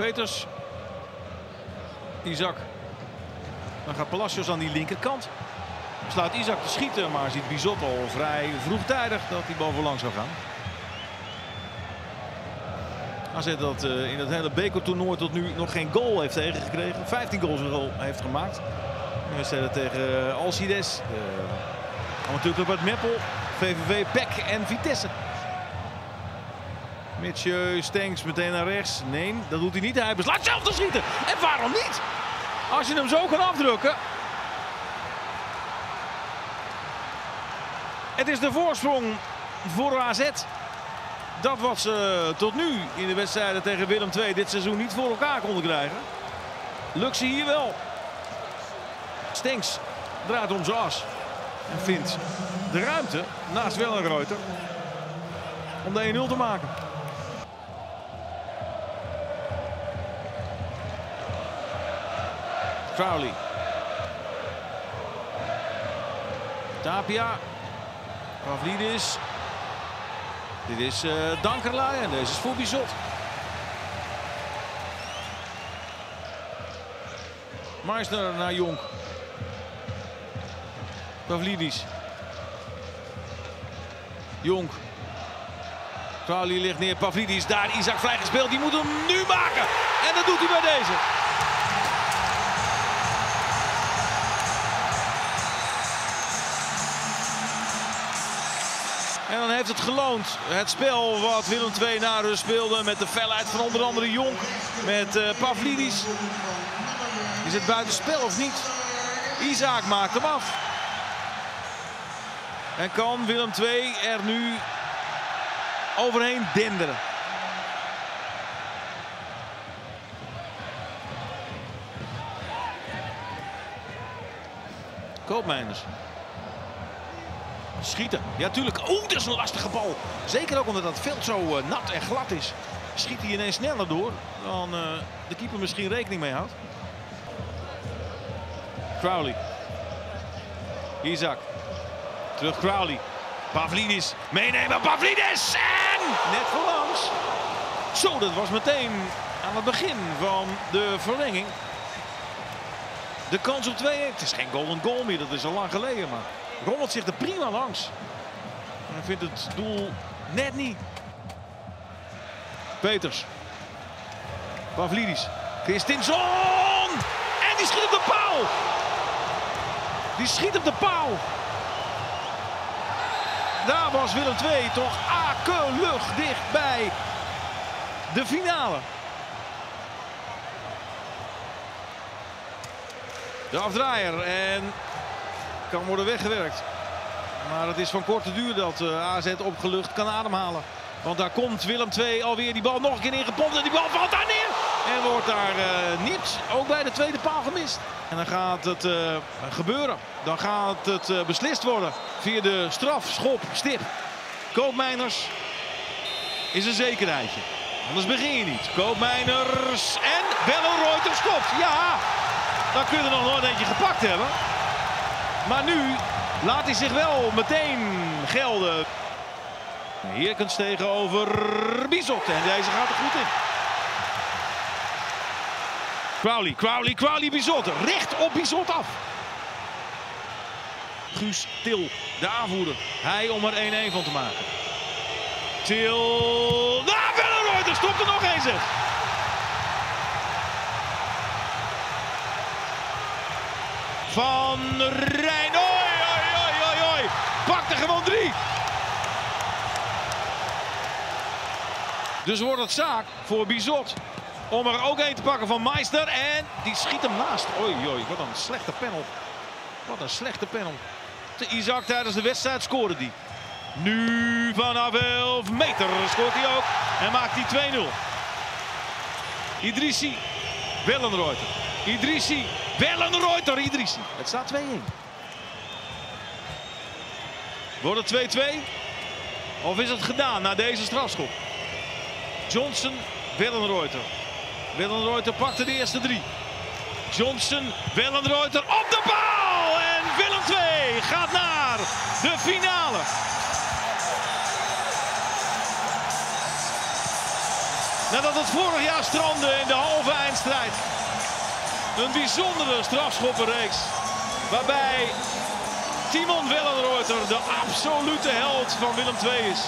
Peters. Isaac. Dan gaat Palacios aan die linkerkant. Slaat Isaac te schieten, maar ziet Bizot al vrij vroegtijdig dat hij bovenlangs zou gaan. AZ dat uh, in het hele bekertoernooi tot nu nog geen goal heeft tegengekregen. 15 goals goal heeft gemaakt. De wedstrijden tegen uh, Alcides. De amateurclub uit Meppel. VVV, PEC en Vitesse. Mitje Stenks meteen naar rechts. Nee, dat doet hij niet. Hij besluit zelf te schieten. En waarom niet? Als je hem zo kan afdrukken. Het is de voorsprong voor AZ. Dat wat ze tot nu in de wedstrijden tegen Willem II dit seizoen niet voor elkaar konden krijgen. Lukt ze hier wel. Stenks draait om zijn as. En vindt de ruimte naast Wellenreuter om de 1-0 te maken. Crowley. Tapia. Pavlidis. Dit is uh, Dankerlui en deze is voor Bizot. Meisner naar Jonk. Pavlidis. Jonk. Crowley ligt neer. Pavlidis daar. Isaac vrijgespeeld. Die moet hem nu maken. En dat doet hij bij deze. En dan heeft het geloond. Het spel wat Willem II na rust speelde met de felheid van onder andere Jonk. Met uh, Pavlidis. Is het buitenspel of niet? Isaac maakt hem af. En kan Willem II er nu overheen denderen. Koopmeiners. Schieten. Ja, tuurlijk. Oeh, dat is een lastige bal. Zeker ook omdat het veld zo uh, nat en glad is. Schiet hij ineens sneller door dan uh, de keeper misschien rekening mee houdt. Crowley. Isaac. Terug Crowley. Pavlidis. Meenemen. Pavlidis. En net voorlangs. Zo, dat was meteen aan het begin van de verlenging. De kans op 2-1. Het is geen golden goal meer. Dat is al lang geleden. Maar rommelt zich er prima langs. En vindt het doel net niet. Peters. Pavlidis. Christinson. En die schiet op de paal. Die schiet op de paal. Daar was Willem II toch akelig dichtbij de finale. De afdraaier en kan worden weggewerkt. Maar het is van korte duur dat uh, AZ opgelucht kan ademhalen. Want daar komt Willem II alweer die bal nog een keer ingepompt en die bal valt daar neer. En wordt daar uh, niet, ook bij de tweede paal gemist. En dan gaat het uh, gebeuren. Dan gaat het beslist worden via de straf, schop, stip. Koopmeiners is een zekerheidje. Anders begin je niet. Koopmeiners en Bellenreuter stopt. Ja, dan kun je er nog nooit eentje gepakt hebben. Maar nu laat hij zich wel meteen gelden. Heerkens tegenover Bizot. En deze gaat er goed in. Crowley, Crowley, Crowley, Bizot. Recht op Bizot af. Guus Til, de aanvoerder. Hij om er 1-1 van te maken. Til. Nou, Wellenrooy, er stopt er nog eens. Van Rijn. Oi, oi, oi, oi, oi. Pakt gewoon drie. Dus wordt het zaak voor Bizot om er ook één te pakken van Meister. En die schiet hem naast. Oei, oei, wat een slechte panel. Wat een slechte panel. De Isaac tijdens de wedstrijd scoorde die. Nu vanaf 11 meter scoort hij ook. En maakt hij 2-0. Idrissi, Wellenreuter. Idrissi, Wellenreuter, Idrissi. Het staat 2-1. Wordt het 2-2? Of is het gedaan na deze strafschop? Johnson, Wellenreuter. Wellenreuter pakte de eerste drie. Johnson, Wellenreuter op de bal. En Willem II gaat naar de finale. Nadat het vorig jaar strandde in de hal Een bijzondere strafschoppenreeks. Waarbij Timon Wellenreuter de absolute held van Willem II is.